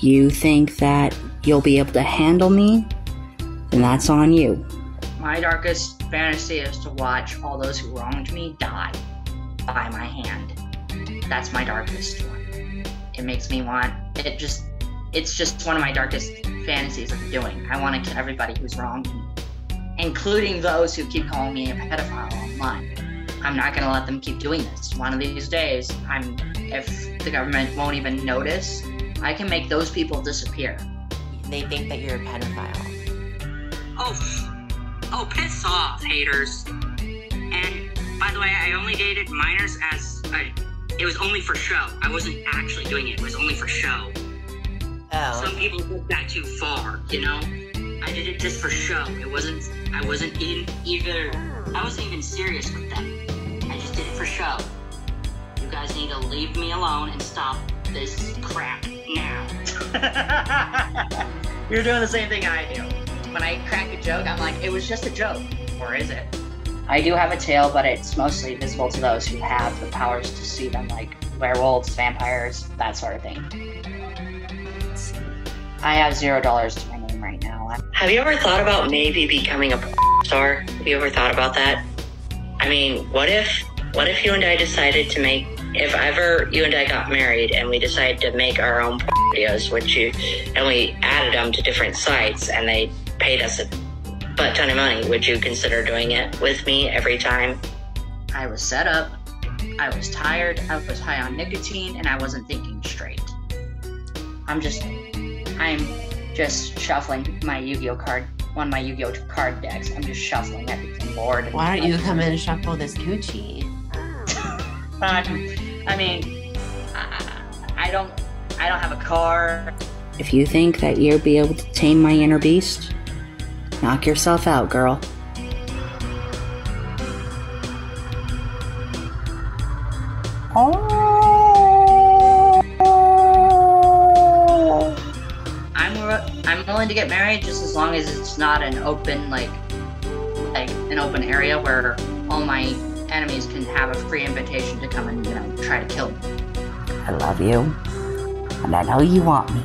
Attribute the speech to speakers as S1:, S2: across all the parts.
S1: you think that you'll be able to handle me, then that's on you.
S2: My darkest fantasy is to watch all those who wronged me die by my hand. That's my darkest one. It makes me want it just it's just one of my darkest fantasies of doing. I want to kill everybody who's wronged me, including those who keep calling me a pedophile online. I'm not going to let them keep doing this. One of these days, I'm if the government won't even notice, I can make those people disappear.
S3: They think that you're a pedophile.
S4: Oh, oh, piss off, haters. And by the way, I only dated minors as a, it was only for show. I wasn't actually doing it. It was only for show.
S3: Oh.
S4: Some people took that too far, you know. I did it just for show. It wasn't. I wasn't in either. I wasn't even serious with them. I just did it for show. You guys need to leave me alone and stop this crap now.
S2: You're doing the same thing I do. When I crack a joke, I'm like, it was just a joke. Or is it? I do have a tail, but it's mostly visible to those who have the powers to see them, like werewolves, vampires, that sort of thing. I have zero dollars to my name right now.
S3: Have you ever thought about maybe becoming a star? Have you ever thought about that? I mean, what if what if you and I decided to make if ever you and I got married and we decided to make our own videos, would you and we added them to different sites and they paid us a butt ton of money, would you consider doing it with me every time?
S2: I was set up, I was tired, I was high on nicotine, and I wasn't thinking straight. I'm just I'm just shuffling my Yu-Gi-Oh card one of my Yu-Gi-Oh card decks. I'm just shuffling. I became bored.
S3: Why don't you come in and shuffle this coochie?
S2: Um, I mean, I, I don't, I don't have a car.
S1: If you think that you'll be able to tame my inner beast, knock yourself out, girl.
S2: I'm, I'm willing to get married just as long as it's not an open, like, like an open area where all my enemies can have a free invitation to come and you know try to kill me.
S1: I love you, and I know you want me.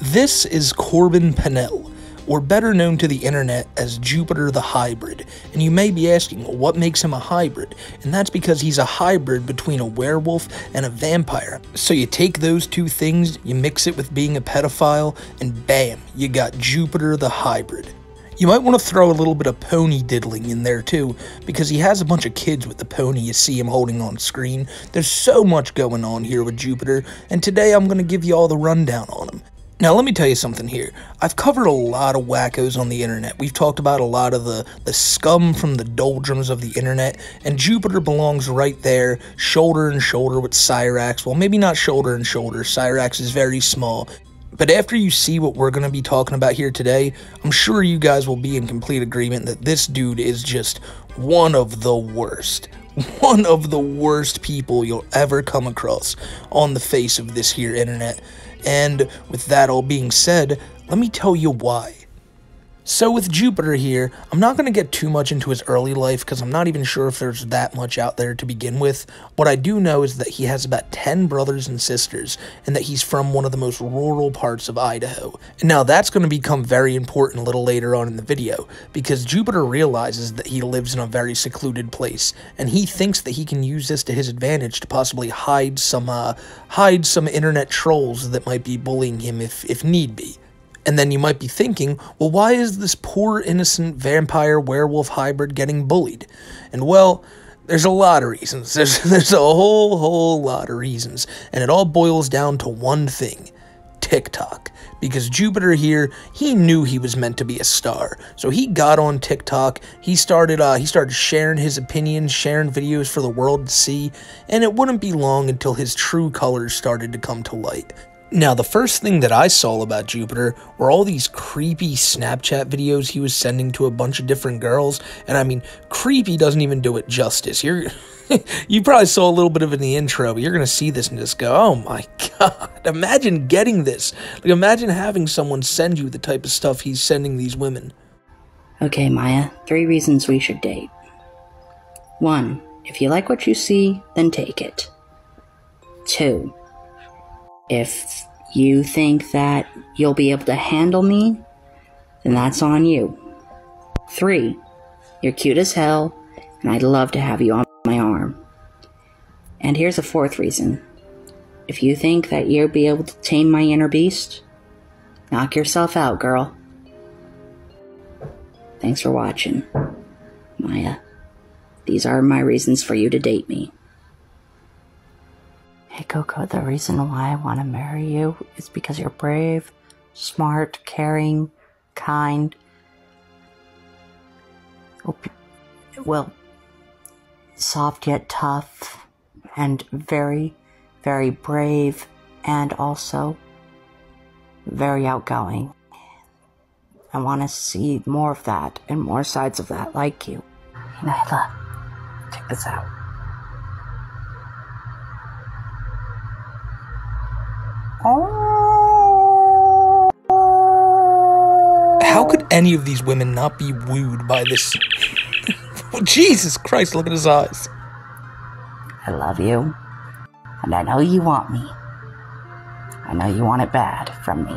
S5: This is Corbin Pennell, or better known to the internet as Jupiter the Hybrid. And you may be asking, well, what makes him a hybrid? And that's because he's a hybrid between a werewolf and a vampire. So you take those two things, you mix it with being a pedophile, and bam, you got Jupiter the Hybrid. You might want to throw a little bit of pony diddling in there too, because he has a bunch of kids with the pony you see him holding on screen. There's so much going on here with Jupiter, and today I'm going to give you all the rundown on him. Now, let me tell you something here. I've covered a lot of wackos on the internet. We've talked about a lot of the, the scum from the doldrums of the internet, and Jupiter belongs right there, shoulder and shoulder with Cyrax. Well, maybe not shoulder and shoulder. Cyrax is very small. But after you see what we're going to be talking about here today, I'm sure you guys will be in complete agreement that this dude is just one of the worst. One of the worst people you'll ever come across on the face of this here internet. And with that all being said, let me tell you why. So with Jupiter here, I'm not going to get too much into his early life because I'm not even sure if there's that much out there to begin with. What I do know is that he has about 10 brothers and sisters and that he's from one of the most rural parts of Idaho. And now that's going to become very important a little later on in the video because Jupiter realizes that he lives in a very secluded place and he thinks that he can use this to his advantage to possibly hide some uh, hide some internet trolls that might be bullying him if if need be. And then you might be thinking, well, why is this poor innocent vampire werewolf hybrid getting bullied? And well, there's a lot of reasons. There's there's a whole whole lot of reasons, and it all boils down to one thing. TikTok. Because Jupiter here, he knew he was meant to be a star. So he got on TikTok, he started uh he started sharing his opinions, sharing videos for the world to see, and it wouldn't be long until his true colors started to come to light. Now, the first thing that I saw about Jupiter were all these creepy Snapchat videos he was sending to a bunch of different girls. And I mean, creepy doesn't even do it justice. You're, you probably saw a little bit of it in the intro, but you're going to see this and just go, oh my god, imagine getting this. Like, imagine having someone send you the type of stuff he's sending these women.
S1: Okay, Maya, three reasons we should date. One, if you like what you see, then take it. Two, if you think that you'll be able to handle me, then that's on you. Three, you're cute as hell, and I'd love to have you on my arm. And here's a fourth reason. If you think that you'll be able to tame my inner beast, knock yourself out, girl. Thanks for watching. Maya, these are my reasons for you to date me. Hey, Coco, the reason why I want to marry you is because you're brave, smart, caring, kind. Well, soft yet tough, and very, very brave, and also very outgoing. I want to see more of that and more sides of that like you. Nyla, check this out.
S5: How could any of these women not be wooed by this? Oh, Jesus Christ, look at his eyes.
S1: I love you, and I know you want me. I know you want it bad from me.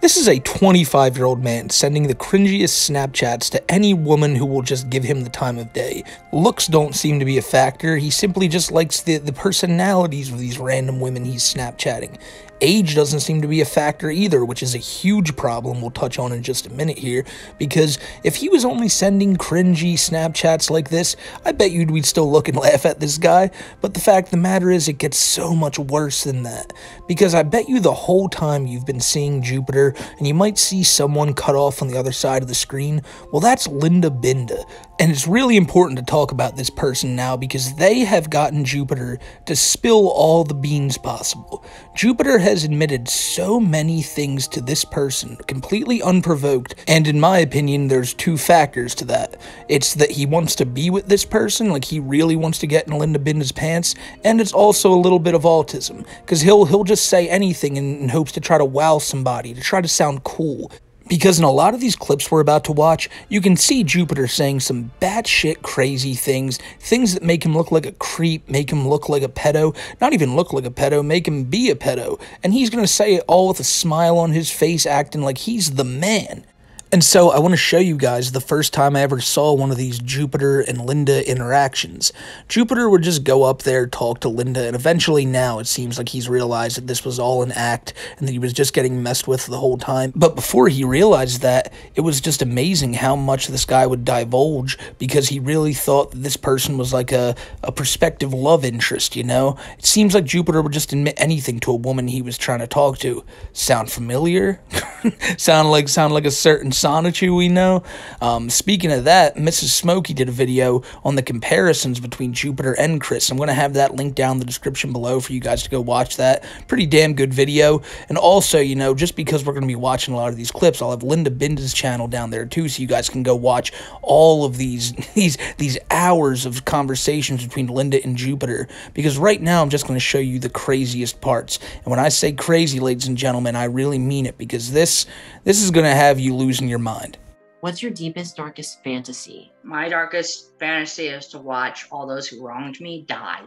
S5: This is a 25 year old man sending the cringiest Snapchats to any woman who will just give him the time of day. Looks don't seem to be a factor, he simply just likes the, the personalities of these random women he's Snapchatting. Age doesn't seem to be a factor either, which is a huge problem we'll touch on in just a minute here, because if he was only sending cringy Snapchats like this, I bet you'd we'd still look and laugh at this guy, but the fact of the matter is it gets so much worse than that, because I bet you the whole time you've been seeing Jupiter, and you might see someone cut off on the other side of the screen, well that's Linda Binda, and it's really important to talk about this person now because they have gotten Jupiter to spill all the beans possible. Jupiter has admitted so many things to this person, completely unprovoked, and in my opinion, there's two factors to that. It's that he wants to be with this person, like he really wants to get in Linda Binda's pants, and it's also a little bit of autism, because he'll he'll just say anything in, in hopes to try to wow somebody, to try to sound cool. Because in a lot of these clips we're about to watch, you can see Jupiter saying some batshit crazy things, things that make him look like a creep, make him look like a pedo, not even look like a pedo, make him be a pedo. And he's gonna say it all with a smile on his face, acting like he's the man. And so I want to show you guys the first time I ever saw one of these Jupiter and Linda interactions. Jupiter would just go up there, talk to Linda, and eventually now it seems like he's realized that this was all an act and that he was just getting messed with the whole time. But before he realized that, it was just amazing how much this guy would divulge because he really thought that this person was like a, a prospective love interest, you know? It seems like Jupiter would just admit anything to a woman he was trying to talk to. Sound familiar? sound like sound like a certain Sonichu we know. Um, speaking of that, Mrs. Smokey did a video on the comparisons between Jupiter and Chris. I'm going to have that link down in the description below for you guys to go watch that. Pretty damn good video. And also, you know, just because we're going to be watching a lot of these clips, I'll have Linda Binda's channel down there too, so you guys can go watch all of these these these hours of conversations between Linda and Jupiter. Because right now, I'm just going to show you the craziest parts. And when I say crazy, ladies and gentlemen, I really mean it because this this is going to have you losing your mind.
S6: What's your deepest, darkest fantasy?
S2: My darkest fantasy is to watch all those who wronged me die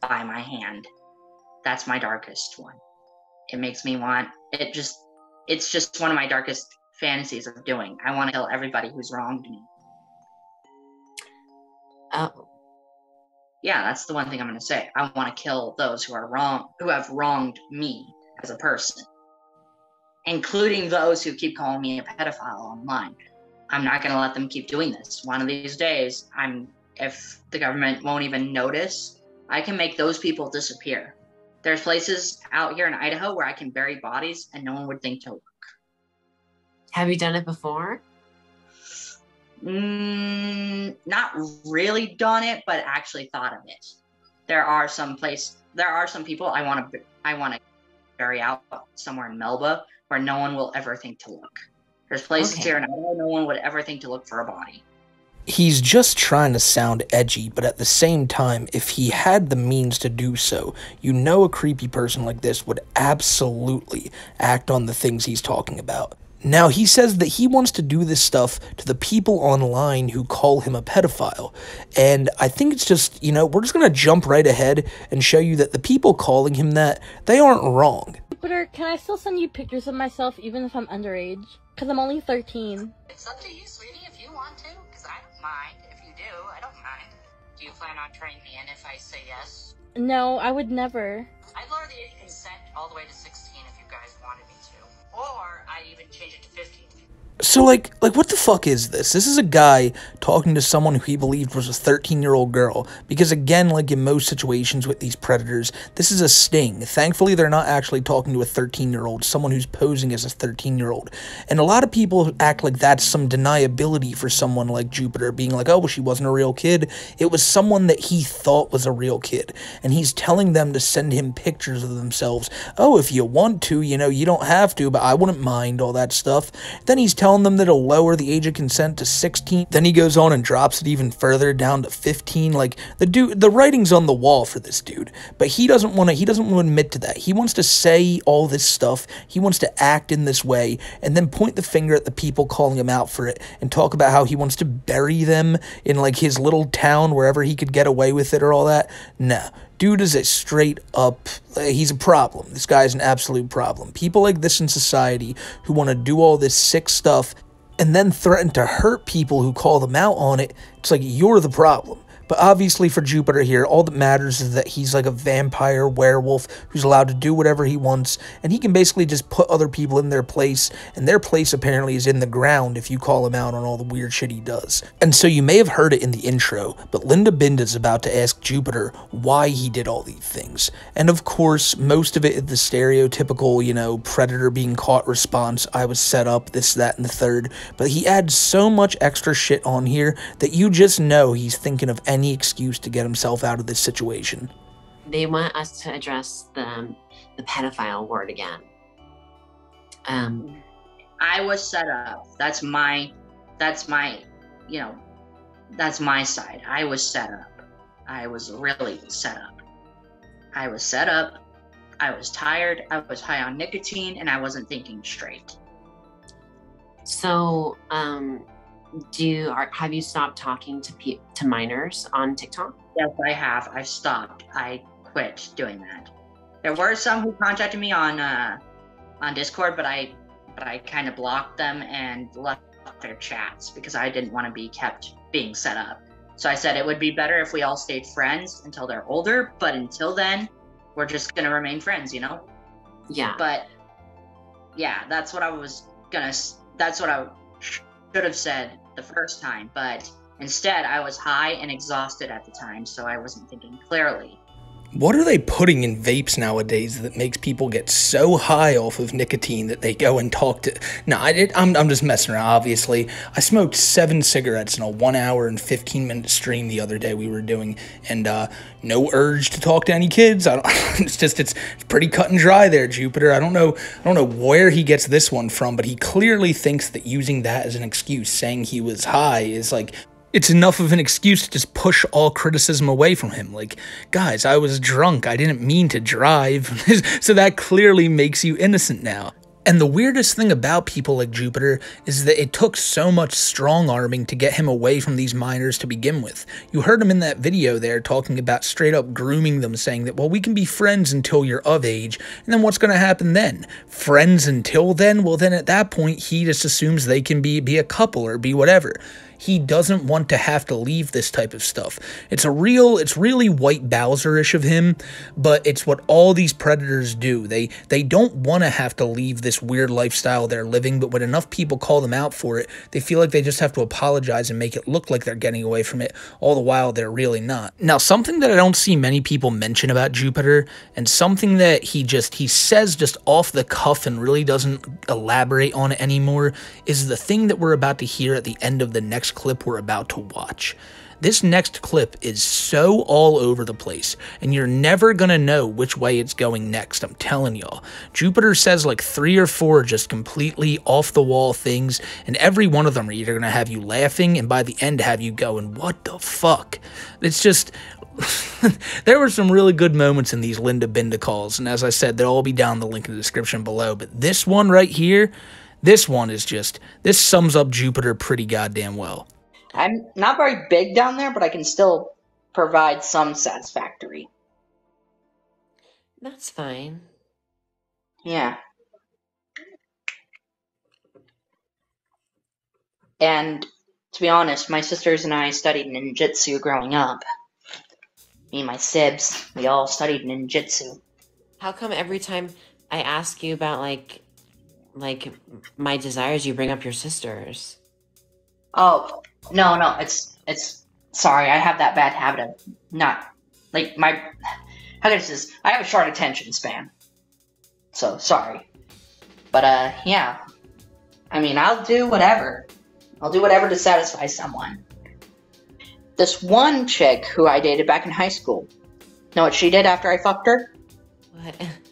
S2: by my hand. That's my darkest one. It makes me want it just it's just one of my darkest fantasies of doing. I want to kill everybody who's wronged me.
S6: Oh,
S2: Yeah, that's the one thing I'm going to say. I want to kill those who are wrong who have wronged me as a person, including those who keep calling me a pedophile online. I'm not going to let them keep doing this. One of these days, I'm if the government won't even notice, I can make those people disappear. There's places out here in Idaho where I can bury bodies and no one would think to look.
S6: have you done it before?
S2: Mm, not really done it, but actually thought of it. There are some place, there are some people I want to, I want to bury out somewhere in Melba where no one will ever think to look. There's places
S6: Okay.
S2: here in Idaho no one would ever think to look for a body.
S5: He's just trying to sound edgy, but at the same time, if he had the means to do so, you know a creepy person like this would absolutely act on the things he's talking about. Now, he says that he wants to do this stuff to the people online who call him a pedophile. And I think it's just, you know, we're just going to jump right ahead and show you that the people calling him that, they aren't wrong.
S7: Jupiter, can I still send you pictures of myself even if I'm underage? Because I'm only 13.
S4: It's up to you, sweetie, if you want to, because I don't mind. If you do, I don't mind. Do you plan on turning me in if I say yes?
S7: No, I would never.
S4: I'd lower the age of consent all the way to 16 if you guys wanted me to. Or
S5: So like like what the fuck is this? This is a guy talking to someone who he believed was a 13-year-old girl because again like in most situations with these predators, this is a sting. Thankfully they're not actually talking to a 13-year-old, someone who's posing as a 13-year-old. And a lot of people act like that's some deniability for someone like Jupiter being like, "Oh, well, she wasn't a real kid." It was someone that he thought was a real kid, and he's telling them to send him pictures of themselves. "Oh, if you want to, you know, you don't have to, but I wouldn't mind all that stuff." Then he's telling them that he'll lower the age of consent to 16. Then he goes on and drops it even further down to 15. Like the dude, the writing's on the wall for this dude, but he doesn't want to. He doesn't want to admit to that. He wants to say all this stuff. He wants to act in this way, and then point the finger at the people calling him out for it, and talk about how he wants to bury them in like his little town wherever he could get away with it or all that. No, Dude is a straight up, he's a problem. This guy is an absolute problem. People like this in society who want to do all this sick stuff and then threaten to hurt people who call them out on it, it's like you're the problem. But obviously, for Jupiter here, all that matters is that he's like a vampire werewolf who's allowed to do whatever he wants, and he can basically just put other people in their place, and their place apparently is in the ground if you call him out on all the weird shit he does. And so you may have heard it in the intro, but Linda Binda's about to ask Jupiter why he did all these things. And of course, most of it is the stereotypical, you know, predator being caught response I was set up, this, that, and the third. But he adds so much extra shit on here that you just know he's thinking of any excuse to get himself out of this situation.
S6: They want us to address the the pedophile word again. Um,
S2: I was set up. That's my, that's my, you know, that's my side. I was set up. I was really set up. I was set up. I was tired. I was high on nicotine, and I wasn't thinking straight.
S6: so, um, do are, have you stopped talking to pe- to minors on TikTok?
S2: Yes, I have. I stopped. I quit doing that. There were some who contacted me on uh, on Discord, but I but I kind of blocked them and left their chats because I didn't want to be kept being set up. So I said it would be better if we all stayed friends until they're older, but until then, we're just gonna remain friends, you know.
S6: Yeah.
S2: But yeah, that's what I was gonna. That's what I should have said the first time. But instead, I was high and exhausted at the time, so I wasn't thinking clearly.
S5: What are they putting in vapes nowadays that makes people get so high off of nicotine that they go and talk to? No, I did, I'm, I'm just messing around, obviously. I smoked seven cigarettes in a one hour and 15 minute stream the other day we were doing, and uh, no urge to talk to any kids. I don't, it's just, it's, it's pretty cut and dry there, Jupiter. I don't know, I don't know where he gets this one from, but he clearly thinks that using that as an excuse, saying he was high, is like it's enough of an excuse to just push all criticism away from him. Like, guys, I was drunk. I didn't mean to drive. so that clearly makes you innocent now. And the weirdest thing about people like Jupiter is that it took so much strong arming to get him away from these minors to begin with. You heard him in that video there talking about straight up grooming them, saying that, well, we can be friends until you're of age. And then what's going to happen then? Friends until then? Well, then at that point, he just assumes they can be, be a couple or be whatever he doesn't want to have to leave this type of stuff. It's a real, it's really white Bowser-ish of him, but it's what all these predators do. They they don't want to have to leave this weird lifestyle they're living, but when enough people call them out for it, they feel like they just have to apologize and make it look like they're getting away from it, all the while they're really not. Now, something that I don't see many people mention about Jupiter, and something that he just he says just off the cuff and really doesn't elaborate on it anymore, is the thing that we're about to hear at the end of the next clip we're about to watch. This next clip is so all over the place, and you're never gonna know which way it's going next, I'm telling y'all. Jupiter says like three or four just completely off the wall things, and every one of them are either gonna have you laughing and by the end have you going, What the fuck? It's just. there were some really good moments in these Linda Binda calls, and as I said, they'll all be down the link in the description below. But this one right here, this one is just, this sums up Jupiter pretty goddamn well.
S2: I'm not very big down there, but I can still provide some satisfactory.
S6: That's fine.
S2: Yeah. And to be honest, my sisters and I studied ninjutsu growing up. Me and my sibs, we all studied ninjutsu.
S6: How come every time I ask you about like like my desires you bring up your sisters?
S2: Oh, no, no, it's it's sorry, I have that bad habit of not like my how can I this? I have a short attention span. So sorry. But uh yeah. I mean I'll do whatever. I'll do whatever to satisfy someone. This one chick who I dated back in high school. Know what she did after I fucked her?
S6: What?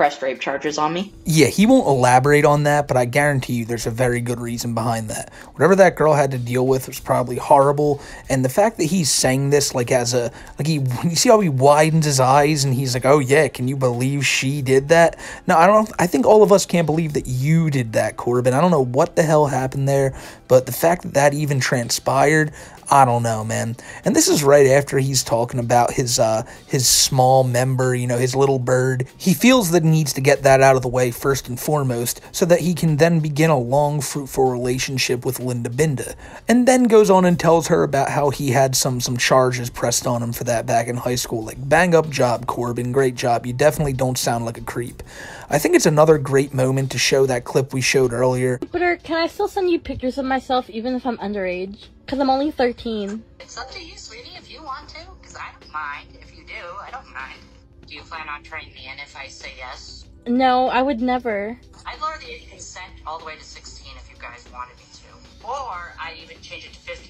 S2: Pressed rape charges on me.
S5: Yeah, he won't elaborate on that, but I guarantee you there's a very good reason behind that. Whatever that girl had to deal with was probably horrible, and the fact that he's saying this like as a like he you see how he widens his eyes and he's like, "Oh yeah, can you believe she did that?" No, I don't I think all of us can't believe that you did that, Corbin. I don't know what the hell happened there, but the fact that that even transpired, I don't know, man. And this is right after he's talking about his uh his small member, you know, his little bird. He feels that he needs to get that out of the way first and foremost so that he can then begin a long fruitful relationship with Linda Binda. And then goes on and tells her about how he had some some charges pressed on him for that back in high school. Like bang up job, Corbin, great job. You definitely don't sound like a creep. I think it's another great moment to show that clip we showed earlier.
S7: Jupiter, can I still send you pictures of myself even if I'm underage? Because I'm only 13.
S4: It's up to you, sweetie, if you want to, because I don't mind. If you do, I don't mind. Do you plan on trading me in if I say yes?
S7: No, I would never.
S4: I'd lower the age of consent all the way to 16 if you guys wanted me to. Or I'd even change it to 15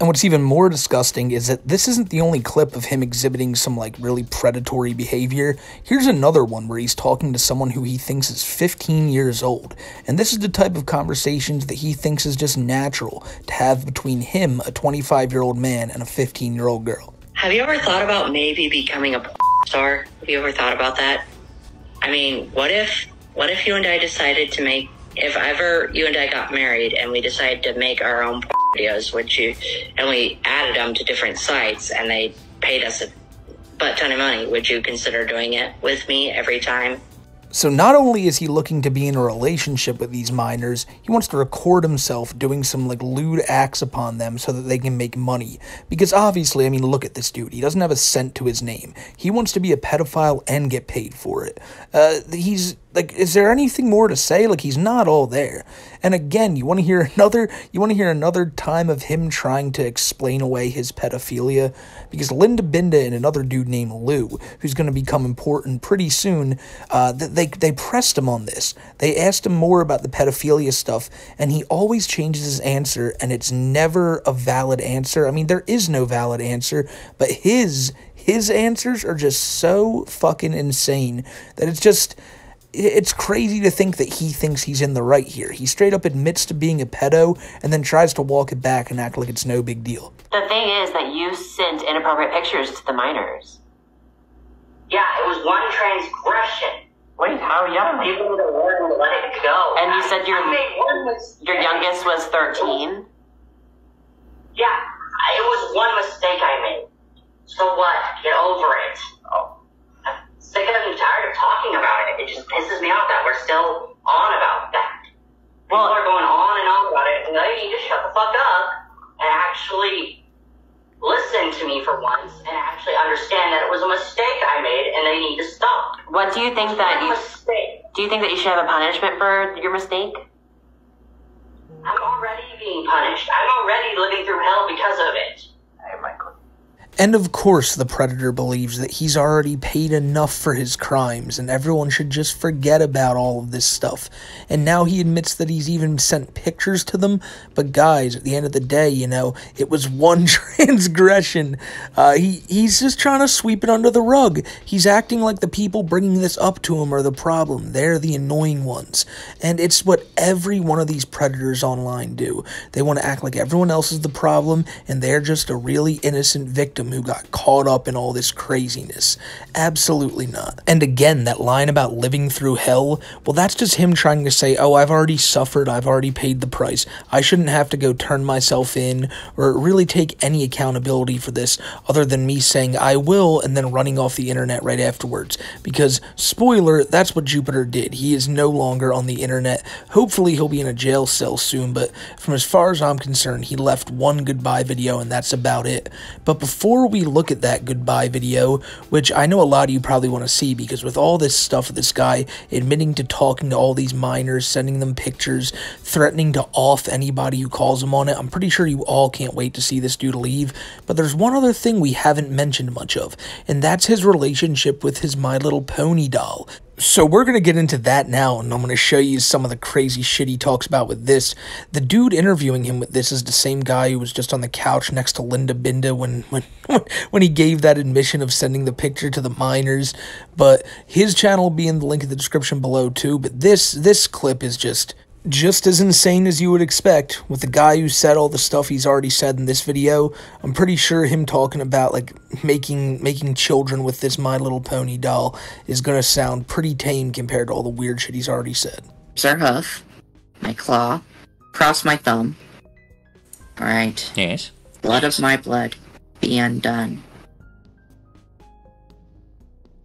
S5: And what's even more disgusting is that this isn't the only clip of him exhibiting some like really predatory behavior. Here's another one where he's talking to someone who he thinks is 15 years old. And this is the type of conversations that he thinks is just natural to have between him, a 25 year old man, and a 15 year old girl.
S3: Have you ever thought about maybe becoming a star? Have you ever thought about that? I mean, what if what if you and I decided to make if ever you and I got married and we decided to make our own videos, would you and we added them to different sites and they paid us a butt ton of money, would you consider doing it with me every time?
S5: So not only is he looking to be in a relationship with these minors, he wants to record himself doing some like lewd acts upon them so that they can make money. Because obviously, I mean, look at this dude. He doesn't have a cent to his name. He wants to be a pedophile and get paid for it. Uh, he's like, is there anything more to say? Like, he's not all there. And again, you want to hear another, you want to hear another time of him trying to explain away his pedophilia? Because Linda Binda and another dude named Lou, who's going to become important pretty soon, uh, they, they pressed him on this. They asked him more about the pedophilia stuff, and he always changes his answer, and it's never a valid answer. I mean, there is no valid answer, but his, his answers are just so fucking insane that it's just it's crazy to think that he thinks he's in the right here. He straight up admits to being a pedo and then tries to walk it back and act like it's no big deal.
S6: The thing is that you sent inappropriate pictures to the minors.
S4: Yeah, it was one transgression.
S6: Wait, how young?
S4: You need to learn to let it go.
S6: And you said your
S4: I made one mistake.
S6: your youngest was thirteen.
S4: Yeah, it was one mistake I made. So what? Get over it. Oh, I'm sick of and tired of talking about it. It just pisses me off that we're still on about that. People
S6: Well-
S4: are going on and on about it, and they need to shut the fuck up and actually listen to me for once and actually understand that it was a mistake I made and they need to stop.
S6: What do you think that you
S4: mistake.
S6: do? You think that you should have a punishment for your mistake?
S4: I'm already being punished. I'm already living through hell because of it.
S5: And of course, the Predator believes that he's already paid enough for his crimes and everyone should just forget about all of this stuff. And now he admits that he's even sent pictures to them. But guys, at the end of the day, you know, it was one transgression. Uh, he, he's just trying to sweep it under the rug. He's acting like the people bringing this up to him are the problem. They're the annoying ones. And it's what every one of these predators online do. They want to act like everyone else is the problem and they're just a really innocent victim him who got caught up in all this craziness. Absolutely not. And again, that line about living through hell, well, that's just him trying to say, oh, I've already suffered, I've already paid the price. I shouldn't have to go turn myself in or really take any accountability for this other than me saying I will and then running off the internet right afterwards. Because, spoiler, that's what Jupiter did. He is no longer on the internet. Hopefully, he'll be in a jail cell soon, but from as far as I'm concerned, he left one goodbye video and that's about it. But before we look at that goodbye video, which I know a lot of you probably want to see because with all this stuff of this guy admitting to talking to all these minors, sending them pictures, threatening to off anybody who calls him on it, I'm pretty sure you all can't wait to see this dude leave. But there's one other thing we haven't mentioned much of, and that's his relationship with his My Little Pony doll. So we're going to get into that now, and I'm going to show you some of the crazy shit he talks about with this. The dude interviewing him with this is the same guy who was just on the couch next to Linda Binda when, when, when he gave that admission of sending the picture to the minors. But his channel will be in the link in the description below too. But this, this clip is just just as insane as you would expect with the guy who said all the stuff he's already said in this video i'm pretty sure him talking about like making making children with this my little pony doll is going to sound pretty tame compared to all the weird shit he's already said
S3: Sir hoof, my claw, cross my thumb. Alright.
S8: Yes.
S3: Blood of my blood, be undone.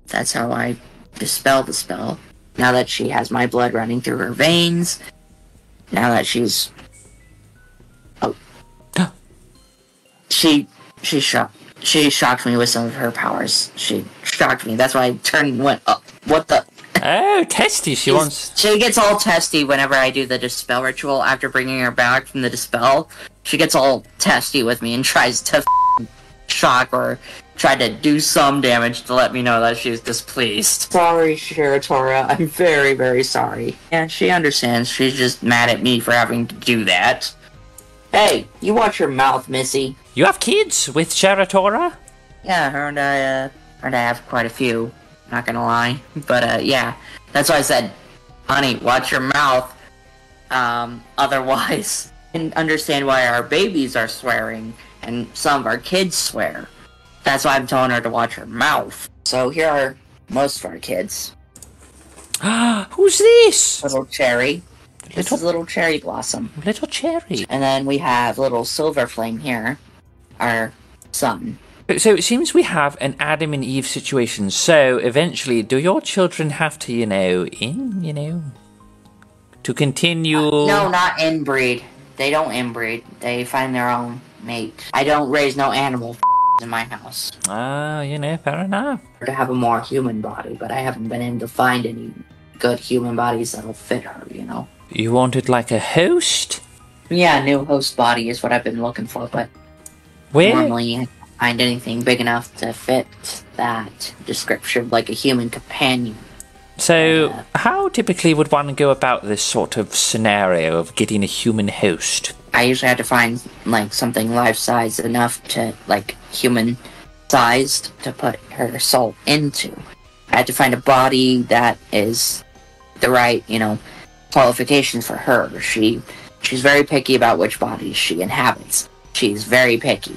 S3: That's how I dispel the spell. Now that she has my blood running through her veins, now that she's. Oh. she. She shocked. She shocked me with some of her powers. She shocked me. That's why I turned and went up. What the?
S8: Oh, testy. She
S3: She's-
S8: wants.
S3: She gets all testy whenever I do the dispel ritual after bringing her back from the dispel. She gets all testy with me and tries to f***ing shock or try to do some damage to let me know that she's displeased. Sorry, Shiratora. I'm very, very sorry. And she understands. She's just mad at me for having to do that. Hey, you watch your mouth, Missy.
S8: You have kids with Charatora?
S3: Yeah, her and I, uh, her and I have quite a few. Not gonna lie, but uh, yeah, that's why I said, honey, watch your mouth. Um, otherwise, and understand why our babies are swearing and some of our kids swear. That's why I'm telling her to watch her mouth. So here are most of our kids.
S8: Who's this?
S3: Little cherry. This
S8: Little-
S3: is little cherry blossom.
S8: Little Cherry.
S3: And then we have little silver flame here, our son.
S8: So it seems we have an Adam and Eve situation. So eventually, do your children have to, you know, in, you know, to continue?
S3: Uh, no, not inbreed. They don't inbreed. They find their own mate. I don't raise no animal in my house.
S8: Ah, you know, fair enough.
S3: To have a more human body, but I haven't been able to find any good human bodies that'll fit her, you know?
S8: You wanted like a host?
S3: Yeah, a new host body is what I've been looking for, but
S8: Where?
S3: normally I find anything big enough to fit that description, like a human companion.
S8: So, how typically would one go about this sort of scenario of getting a human host?
S3: I usually had to find like something life size enough to like human sized to put her soul into. I had to find a body that is the right, you know, qualifications for her. She she's very picky about which bodies she inhabits. She's very picky.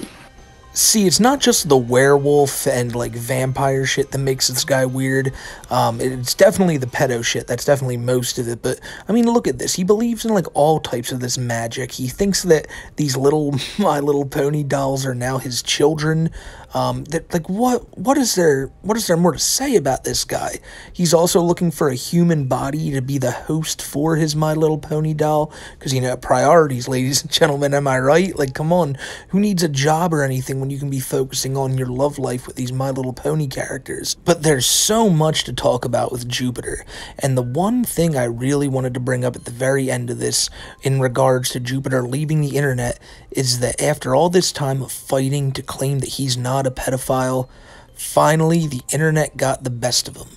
S5: See, it's not just the werewolf and like vampire shit that makes this guy weird. Um, it's definitely the pedo shit. That's definitely most of it. But I mean, look at this. He believes in like all types of this magic. He thinks that these little My Little Pony dolls are now his children. Um, that like what what is there what is there more to say about this guy? He's also looking for a human body to be the host for his My Little Pony doll because you know priorities, ladies and gentlemen. Am I right? Like, come on, who needs a job or anything when you can be focusing on your love life with these My Little Pony characters? But there's so much to talk about with Jupiter, and the one thing I really wanted to bring up at the very end of this, in regards to Jupiter leaving the internet, is that after all this time of fighting to claim that he's not a pedophile, finally the internet got the best of him,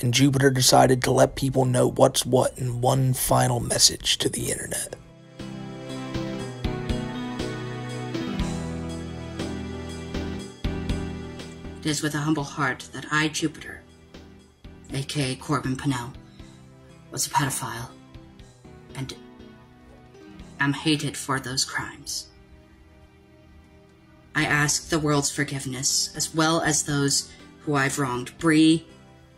S5: and Jupiter decided to let people know what's what in one final message to the internet.
S9: It is with a humble heart that I, Jupiter, aka Corbin Pennell, was a pedophile and am hated for those crimes. I ask the world's forgiveness, as well as those who I've wronged, Bree,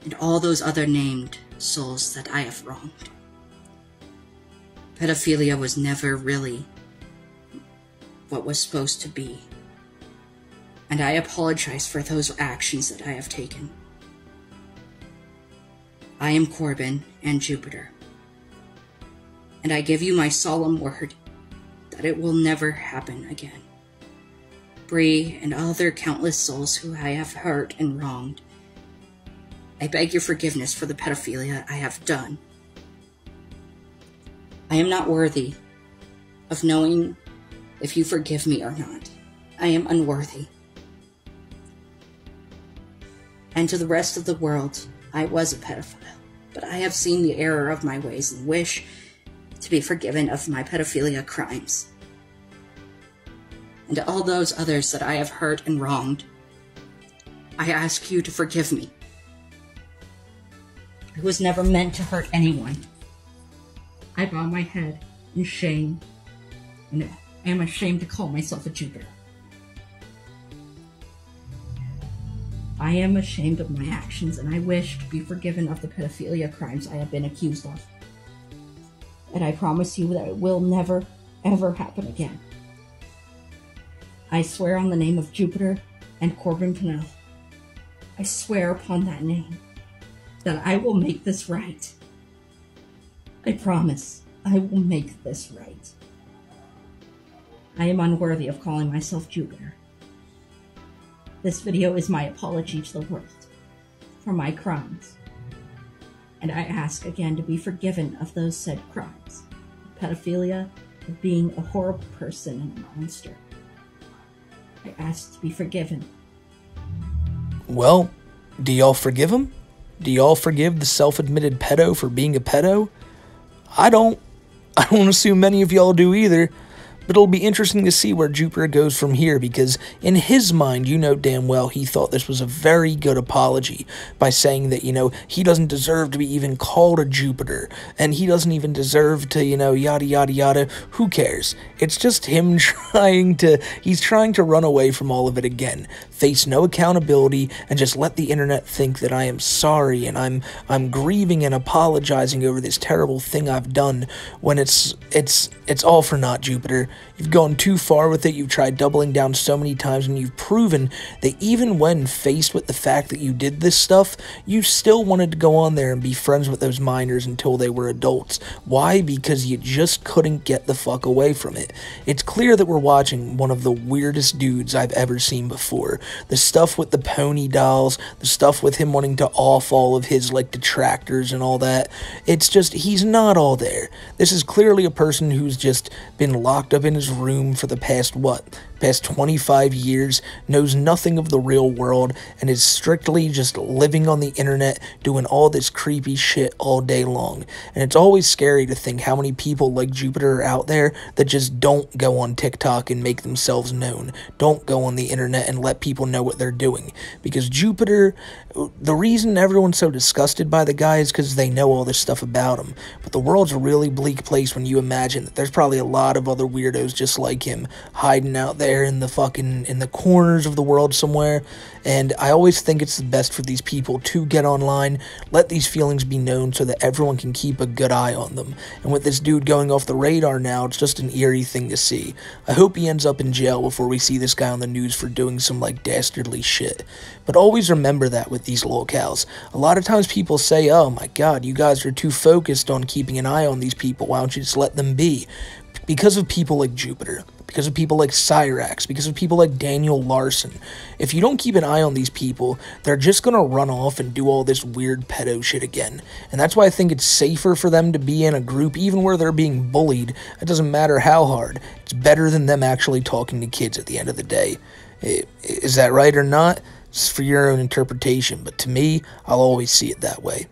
S9: and all those other named souls that I have wronged. Pedophilia was never really what was supposed to be, and I apologize for those actions that I have taken. I am Corbin and Jupiter, and I give you my solemn word that it will never happen again. Bree and other countless souls who I have hurt and wronged, I beg your forgiveness for the pedophilia I have done. I am not worthy of knowing if you forgive me or not. I am unworthy. And to the rest of the world, I was a pedophile, but I have seen the error of my ways and wish to be forgiven of my pedophilia crimes. And to all those others that I have hurt and wronged, I ask you to forgive me. I was never meant to hurt anyone. I bow my head in shame, and I am ashamed to call myself a Jupiter. I am ashamed of my actions, and I wish to be forgiven of the pedophilia crimes I have been accused of. And I promise you that it will never, ever happen again. I swear on the name of Jupiter and Corbin Pennell. I swear upon that name that I will make this right. I promise I will make this right. I am unworthy of calling myself Jupiter. This video is my apology to the world for my crimes. And I ask again to be forgiven of those said crimes pedophilia, of being a horrible person and a monster. I ask to be forgiven.
S5: Well, do y'all forgive him? Do y'all forgive the self admitted pedo for being a pedo? I don't. I don't assume many of y'all do either. But it'll be interesting to see where Jupiter goes from here because, in his mind, you know damn well he thought this was a very good apology by saying that, you know, he doesn't deserve to be even called a Jupiter and he doesn't even deserve to, you know, yada yada yada. Who cares? It's just him trying to, he's trying to run away from all of it again, face no accountability, and just let the internet think that I am sorry and I'm, I'm grieving and apologizing over this terrible thing I've done when it's, it's, it's all for naught, Jupiter. You've gone too far with it, you've tried doubling down so many times, and you've proven that even when faced with the fact that you did this stuff, you still wanted to go on there and be friends with those minors until they were adults. Why? Because you just couldn't get the fuck away from it. It's clear that we're watching one of the weirdest dudes I've ever seen before. The stuff with the pony dolls, the stuff with him wanting to off all of his like detractors and all that. It's just he's not all there. This is clearly a person who's just been locked up in his room for the past what? Past 25 years, knows nothing of the real world, and is strictly just living on the internet doing all this creepy shit all day long. And it's always scary to think how many people like Jupiter are out there that just don't go on TikTok and make themselves known, don't go on the internet and let people know what they're doing. Because Jupiter, the reason everyone's so disgusted by the guy is because they know all this stuff about him. But the world's a really bleak place when you imagine that there's probably a lot of other weirdos just like him hiding out there in the fucking in the corners of the world somewhere and I always think it's the best for these people to get online, let these feelings be known so that everyone can keep a good eye on them. And with this dude going off the radar now, it's just an eerie thing to see. I hope he ends up in jail before we see this guy on the news for doing some like dastardly shit. But always remember that with these lolcows. A lot of times people say, oh my god, you guys are too focused on keeping an eye on these people, why don't you just let them be? Because of people like Jupiter because of people like Cyrax, because of people like Daniel Larson. If you don't keep an eye on these people, they're just going to run off and do all this weird pedo shit again. And that's why I think it's safer for them to be in a group, even where they're being bullied. It doesn't matter how hard. It's better than them actually talking to kids at the end of the day. Is that right or not? It's for your own interpretation, but to me, I'll always see it that way.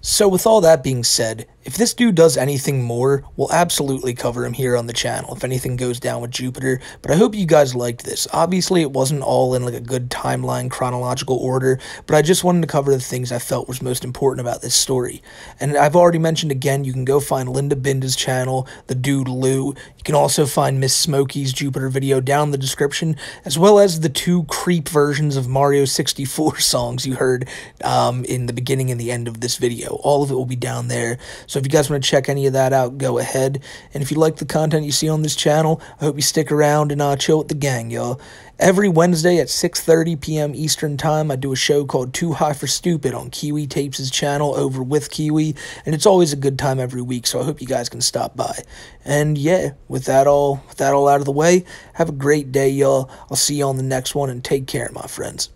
S5: So, with all that being said, If this dude does anything more, we'll absolutely cover him here on the channel if anything goes down with Jupiter, but I hope you guys liked this. Obviously, it wasn't all in like a good timeline chronological order, but I just wanted to cover the things I felt was most important about this story. And I've already mentioned again, you can go find Linda Binda's channel, the dude Lou. You can also find Miss Smokey's Jupiter video down in the description, as well as the two creep versions of Mario 64 songs you heard um, in the beginning and the end of this video. All of it will be down there. So if you guys want to check any of that out, go ahead. And if you like the content you see on this channel, I hope you stick around and uh, chill with the gang, y'all. Every Wednesday at 6.30 p.m. Eastern Time, I do a show called Too High for Stupid on Kiwi Tapes' channel over with Kiwi, and it's always a good time every week, so I hope you guys can stop by. And yeah, with that all, with that all out of the way, have a great day, y'all. I'll see you on the next one, and take care, my friends.